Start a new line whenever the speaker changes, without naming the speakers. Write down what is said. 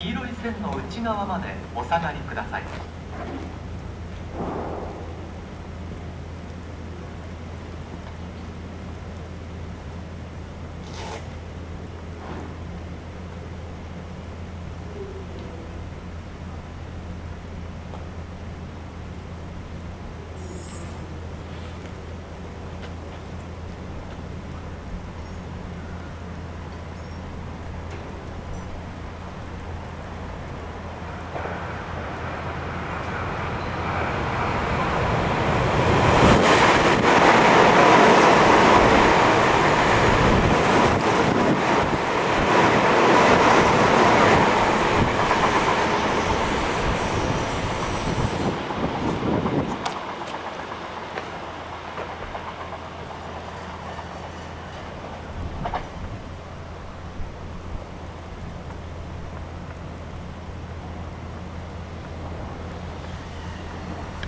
黄色い線の内側までお下がりください。